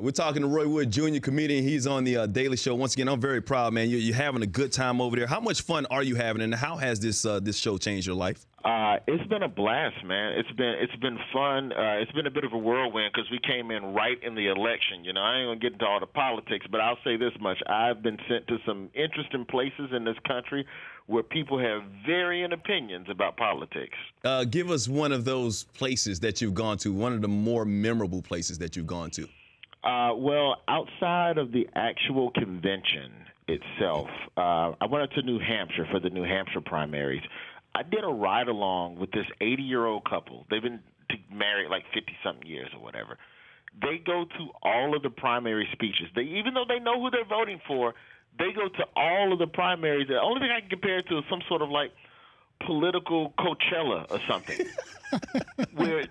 We're talking to Roy Wood Jr., comedian. He's on the uh, Daily Show. Once again, I'm very proud, man. You're, you're, having a good time over there. How much fun are you having, and how has this uh, this show changed your life? Uh, it's been a blast, man. It's been it's been fun. Uh, it's been a bit of a whirlwind because we came in right in the election. You know, I ain't gonna get into all the politics, but I'll say this much: I've been sent to some interesting places in this country where people have varying opinions about politics. Uh, give us one of those places that you've gone to. One of the more memorable places that you've gone to. Uh, well, outside of the actual convention itself, uh, I went up to New Hampshire for the New Hampshire primaries. I did a ride along with this 80 year old couple. They've been married like 50 something years or whatever. They go to all of the primary speeches. They even though they know who they're voting for, they go to all of the primaries. The only thing I can compare it to is some sort of like political Coachella or something, where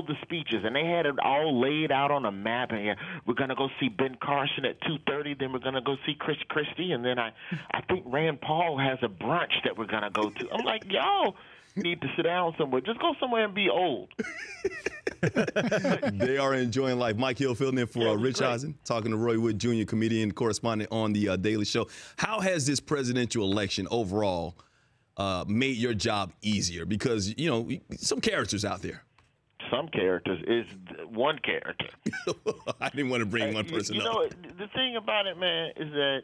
the speeches and they had it all laid out on a map. And yeah, we're gonna go see Ben Carson at two thirty. Then we're gonna go see Chris Christie, and then I, I think Rand Paul has a brunch that we're gonna go to. I'm like, y'all need to sit down somewhere. Just go somewhere and be old. they are enjoying life. Mike Hill filling in for yeah, uh, Rich great. Eisen, talking to Roy Wood Jr., comedian, correspondent on the uh, Daily Show. How has this presidential election overall? uh, made your job easier? Because you know some characters out there. Some characters is one character. I didn't want to bring uh, one person you, you know, the thing about it, man, is that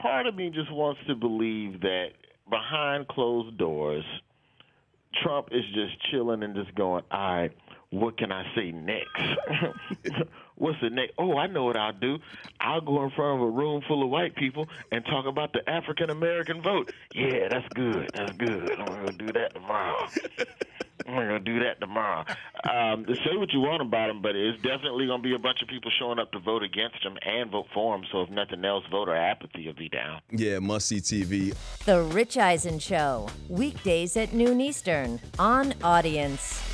part of me just wants to believe that behind closed doors, Trump is just chilling and just going, all right, what can I say next? What's the next? Oh, I know what I'll do. I'll go in front of a room full of white people and talk about the African American vote. Yeah, that's good. That's good. I'm going to do that tomorrow. I'm going to do that tomorrow. Um, say what you want about him, but it's definitely going to be a bunch of people showing up to vote against him and vote for him. So if nothing else, voter apathy will be down. Yeah, must see TV. The Rich Eisen Show, weekdays at noon Eastern on Audience.